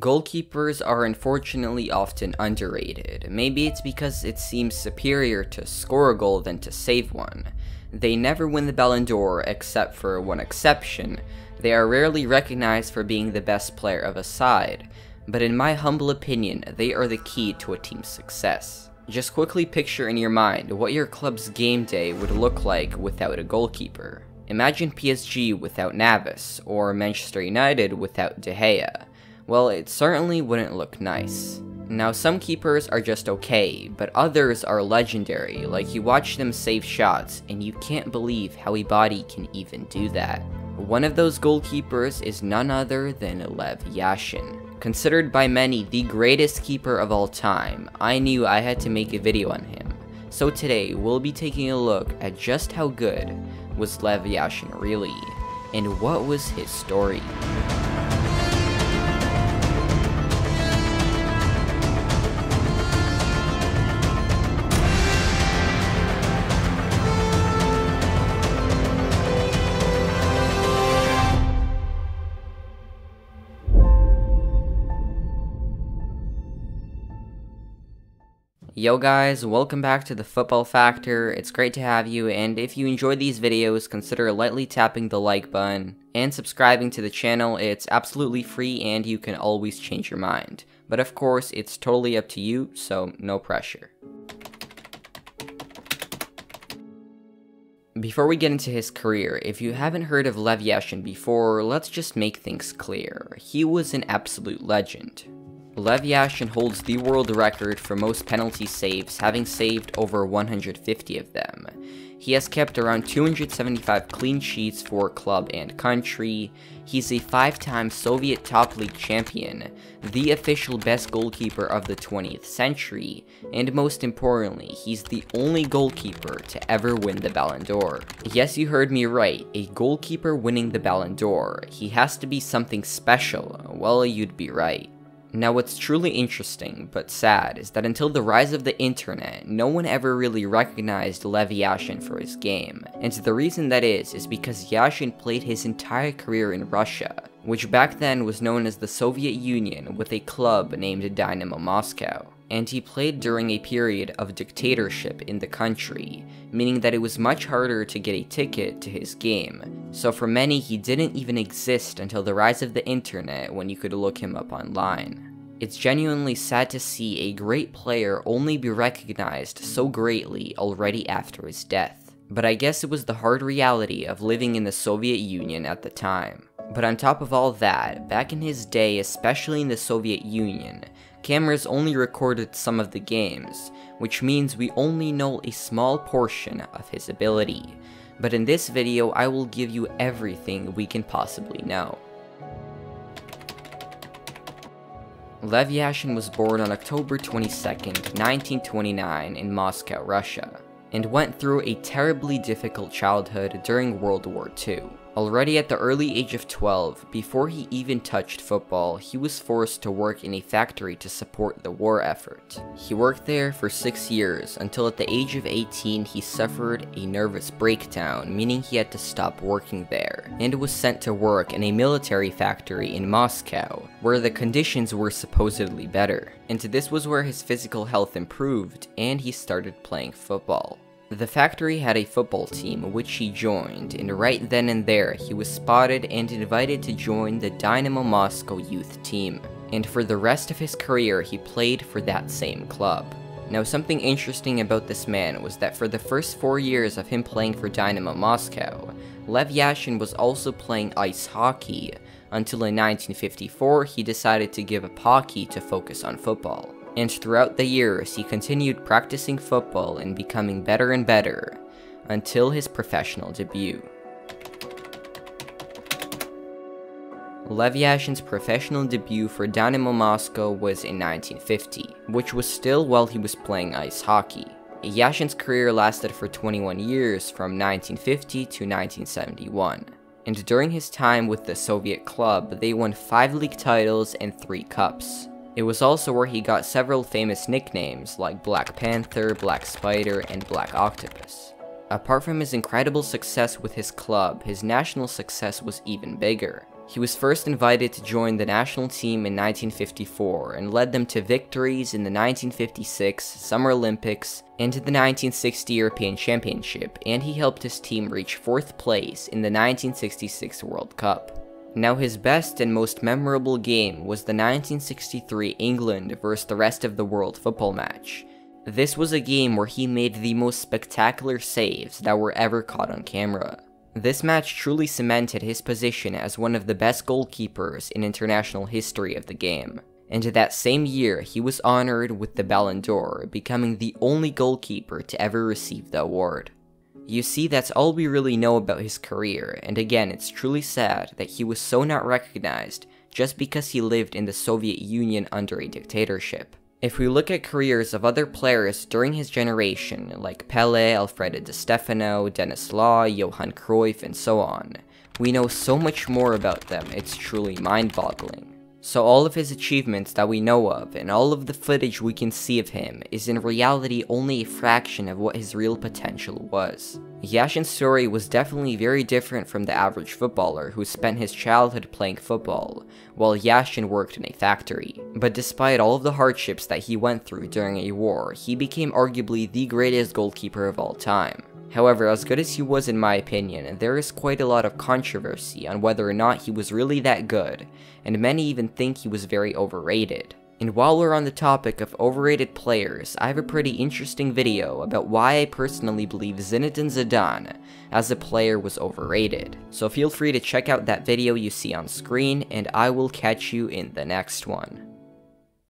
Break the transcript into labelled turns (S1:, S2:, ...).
S1: Goalkeepers are unfortunately often underrated. Maybe it's because it seems superior to score a goal than to save one. They never win the Ballon d'Or except for one exception. They are rarely recognized for being the best player of a side, but in my humble opinion, they are the key to a team's success. Just quickly picture in your mind what your club's game day would look like without a goalkeeper. Imagine PSG without Navas, or Manchester United without De Gea. Well, it certainly wouldn't look nice. Now, some keepers are just okay, but others are legendary, like you watch them save shots, and you can't believe how a body can even do that. One of those goalkeepers is none other than Lev Yashin. Considered by many the greatest keeper of all time, I knew I had to make a video on him. So today, we'll be taking a look at just how good was Lev Yashin really, and what was his story. Yo guys, welcome back to the Football Factor, it's great to have you, and if you enjoy these videos, consider lightly tapping the like button, and subscribing to the channel, it's absolutely free and you can always change your mind. But of course, it's totally up to you, so no pressure. Before we get into his career, if you haven't heard of Lev Yashin before, let's just make things clear. He was an absolute legend. Lev Yashin holds the world record for most penalty saves, having saved over 150 of them. He has kept around 275 clean sheets for club and country. He's a five-time Soviet top league champion, the official best goalkeeper of the 20th century, and most importantly, he's the only goalkeeper to ever win the Ballon d'Or. Yes, you heard me right, a goalkeeper winning the Ballon d'Or. He has to be something special. Well, you'd be right. Now what's truly interesting, but sad, is that until the rise of the internet, no one ever really recognized Lev Yashin for his game. And the reason that is, is because Yashin played his entire career in Russia, which back then was known as the Soviet Union with a club named Dynamo Moscow. And he played during a period of dictatorship in the country, meaning that it was much harder to get a ticket to his game. So for many, he didn't even exist until the rise of the internet when you could look him up online. It's genuinely sad to see a great player only be recognized so greatly already after his death. But I guess it was the hard reality of living in the Soviet Union at the time. But on top of all that, back in his day, especially in the Soviet Union, cameras only recorded some of the games, which means we only know a small portion of his ability. But in this video, I will give you everything we can possibly know. Lev Yashin was born on October 22, 1929 in Moscow, Russia, and went through a terribly difficult childhood during World War II. Already at the early age of 12, before he even touched football, he was forced to work in a factory to support the war effort. He worked there for 6 years, until at the age of 18 he suffered a nervous breakdown, meaning he had to stop working there, and was sent to work in a military factory in Moscow, where the conditions were supposedly better. And this was where his physical health improved, and he started playing football. The factory had a football team which he joined, and right then and there he was spotted and invited to join the Dynamo Moscow youth team. And for the rest of his career he played for that same club. Now something interesting about this man was that for the first four years of him playing for Dynamo Moscow, Lev Yashin was also playing ice hockey, until in 1954 he decided to give up hockey to focus on football and throughout the years he continued practicing football and becoming better and better, until his professional debut. Lev Yashin's professional debut for Dynamo Moscow was in 1950, which was still while he was playing ice hockey. Yashin's career lasted for 21 years from 1950 to 1971, and during his time with the Soviet club, they won 5 league titles and 3 cups. It was also where he got several famous nicknames like Black Panther, Black Spider, and Black Octopus. Apart from his incredible success with his club, his national success was even bigger. He was first invited to join the national team in 1954 and led them to victories in the 1956 Summer Olympics and to the 1960 European Championship, and he helped his team reach 4th place in the 1966 World Cup. Now his best and most memorable game was the 1963 England vs the rest of the world football match. This was a game where he made the most spectacular saves that were ever caught on camera. This match truly cemented his position as one of the best goalkeepers in international history of the game. And that same year, he was honored with the Ballon d'Or, becoming the only goalkeeper to ever receive the award. You see, that's all we really know about his career, and again, it's truly sad that he was so not recognized just because he lived in the Soviet Union under a dictatorship. If we look at careers of other players during his generation, like Pele, Alfredo Di Stefano, Denis Law, Johan Cruyff, and so on, we know so much more about them, it's truly mind-boggling. So all of his achievements that we know of, and all of the footage we can see of him, is in reality only a fraction of what his real potential was. Yashin's story was definitely very different from the average footballer who spent his childhood playing football, while Yashin worked in a factory. But despite all of the hardships that he went through during a war, he became arguably the greatest goalkeeper of all time. However, as good as he was in my opinion, there is quite a lot of controversy on whether or not he was really that good, and many even think he was very overrated. And while we're on the topic of overrated players, I have a pretty interesting video about why I personally believe Zinedine Zidane as a player was overrated. So feel free to check out that video you see on screen, and I will catch you in the next one.